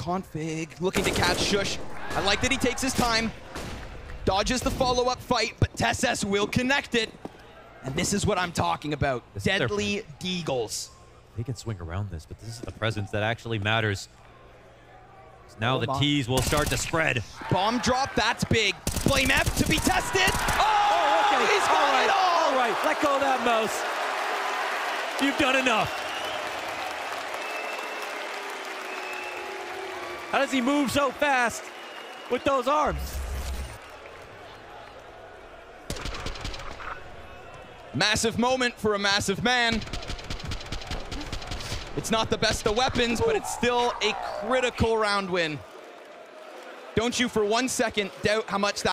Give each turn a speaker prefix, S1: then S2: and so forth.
S1: k0nfig looking to catch Shush. I like that he takes his time, dodges the follow-up fight, but Tesses will connect it. And this is what I'm talking about.
S2: This
S1: Deadly Deagles.
S2: They can swing around this, but this is the presence that actually matters. Now
S1: Oh,
S2: the
S1: bomb.
S2: tees will start to spread.
S1: Bomb drop, that's big. blameF to be tested. Oh, oh
S2: okay.
S1: he's got
S2: all right,
S1: it all.
S2: all right. Let go of that mouse. You've done enough. How does he move so fast with those arms?
S1: Massive moment for a massive man. It's not the best of weapons, but it's still a critical round win. Don't you for one second doubt how much that